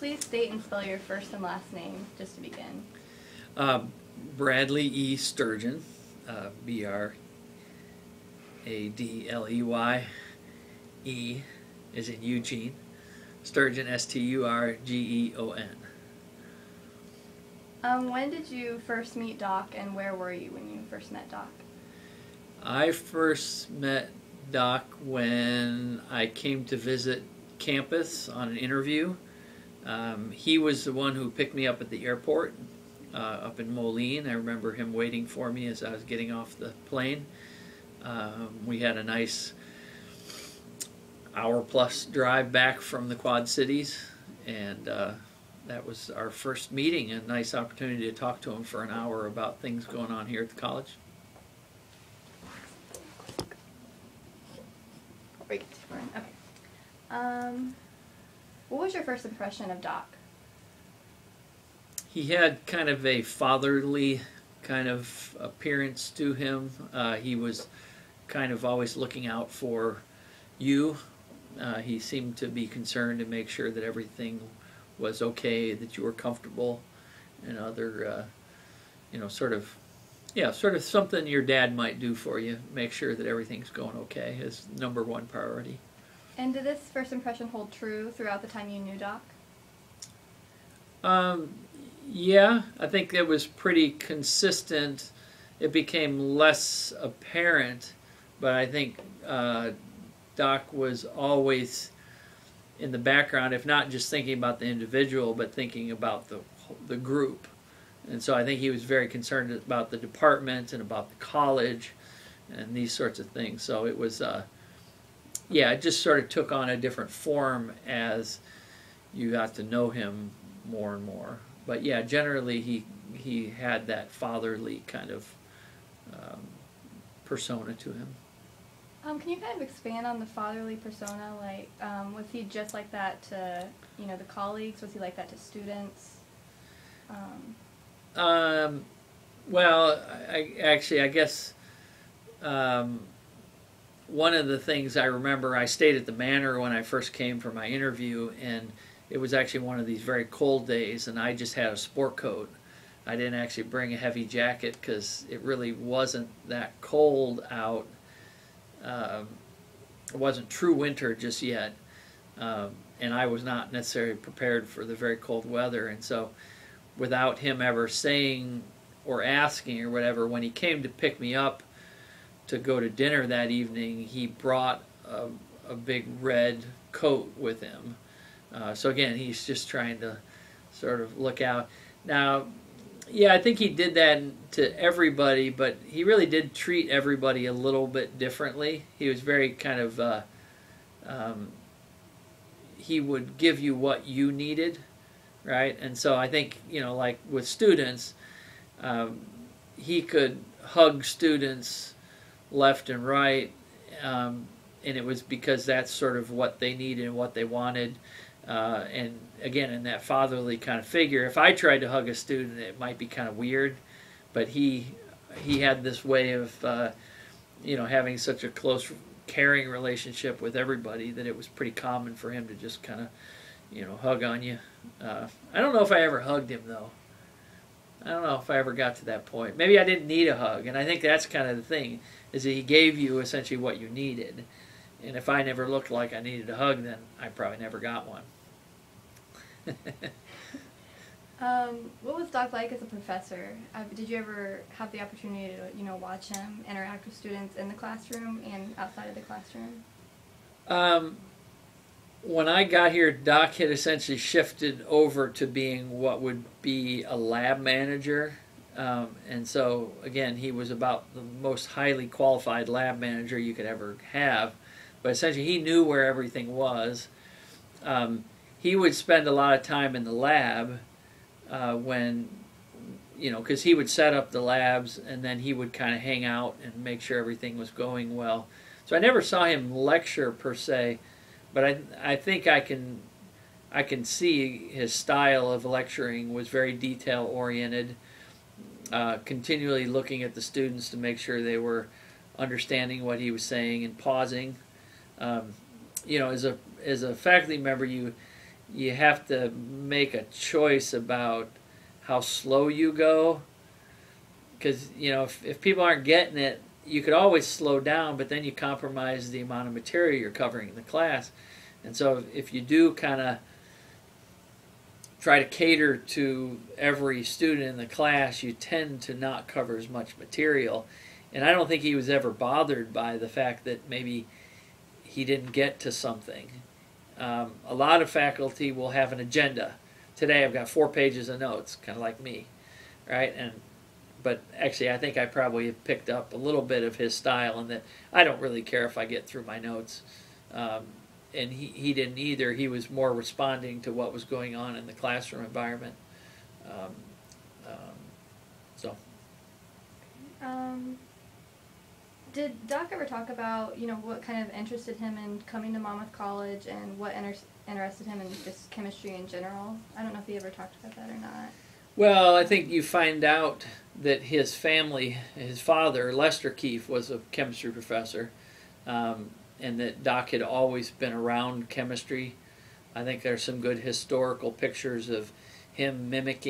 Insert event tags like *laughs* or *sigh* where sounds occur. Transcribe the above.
please state and spell your first and last name just to begin? Uh, Bradley E. Sturgeon, uh, B R A D L E Y. E is in Eugene. Sturgeon, S T U R G E O N. Um, when did you first meet Doc, and where were you when you first met Doc? I first met Doc when I came to visit campus on an interview. Um, he was the one who picked me up at the airport uh, up in Moline. I remember him waiting for me as I was getting off the plane. Um, we had a nice hour plus drive back from the Quad Cities, and uh, that was our first meeting. A nice opportunity to talk to him for an hour about things going on here at the college. Great. Okay. Um, what was your first impression of Doc? He had kind of a fatherly kind of appearance to him. Uh, he was kind of always looking out for you. Uh, he seemed to be concerned to make sure that everything was okay, that you were comfortable, and other, uh, you know, sort of, yeah, sort of something your dad might do for you. Make sure that everything's going okay is number one priority. And did this first impression hold true throughout the time you knew Doc? Um, yeah, I think it was pretty consistent. It became less apparent, but I think uh, Doc was always in the background, if not just thinking about the individual, but thinking about the the group. And so I think he was very concerned about the department and about the college and these sorts of things. So it was, uh, yeah, it just sort of took on a different form as you got to know him more and more. But yeah, generally he he had that fatherly kind of um, persona to him. Um, can you kind of expand on the fatherly persona? Like, um, was he just like that to you know the colleagues? Was he like that to students? Um, Um, well, I, actually, I guess um, one of the things I remember, I stayed at the Manor when I first came for my interview, and it was actually one of these very cold days, and I just had a sport coat. I didn't actually bring a heavy jacket because it really wasn't that cold out. Um, it wasn't true winter just yet, um, and I was not necessarily prepared for the very cold weather, and so without him ever saying or asking or whatever, when he came to pick me up to go to dinner that evening, he brought a, a big red coat with him. Uh, so again, he's just trying to sort of look out. Now, yeah, I think he did that to everybody, but he really did treat everybody a little bit differently. He was very kind of, uh, um, he would give you what you needed right? And so I think you know, like with students, um, he could hug students left and right, um, and it was because that's sort of what they needed and what they wanted. Uh, and again, in that fatherly kind of figure, if I tried to hug a student, it might be kind of weird, but he he had this way of uh, you know having such a close, caring relationship with everybody that it was pretty common for him to just kind of you know hug on you uh, I don't know if I ever hugged him though. I don't know if I ever got to that point. Maybe I didn't need a hug, and I think that's kind of the thing is that he gave you essentially what you needed. And if I never looked like I needed a hug, then I probably never got one. *laughs* um, what was Doc like as a professor? Uh, did you ever have the opportunity to, you know, watch him interact with students in the classroom and outside of the classroom? Um, when I got here, Doc had essentially shifted over to being what would be a lab manager. Um, and so, again, he was about the most highly qualified lab manager you could ever have. But essentially, he knew where everything was. Um, he would spend a lot of time in the lab uh, when, you know, because he would set up the labs and then he would kind of hang out and make sure everything was going well. So I never saw him lecture per se but I I think I can I can see his style of lecturing was very detail oriented, uh, continually looking at the students to make sure they were understanding what he was saying and pausing. Um, you know, as a as a faculty member, you you have to make a choice about how slow you go. Because, you know, if, if people aren't getting it, you could always slow down, but then you compromise the amount of material you're covering in the class. And so if you do kind of try to cater to every student in the class, you tend to not cover as much material. And I don't think he was ever bothered by the fact that maybe he didn't get to something. Um, a lot of faculty will have an agenda. Today I've got four pages of notes, kind of like me, right? And but actually, I think I probably have picked up a little bit of his style, and that I don't really care if I get through my notes. Um, and he, he didn't either. He was more responding to what was going on in the classroom environment. Um, um, so, Um, did Doc ever talk about, you know, what kind of interested him in coming to Monmouth College and what inter- interested him in just chemistry in general? I don't know if he ever talked about that or not. well, I think you find out that his family, his father, Lester Kieft, was a chemistry professor, um, and that Doc had always been around chemistry. I think there's some good historical pictures of him mimicking.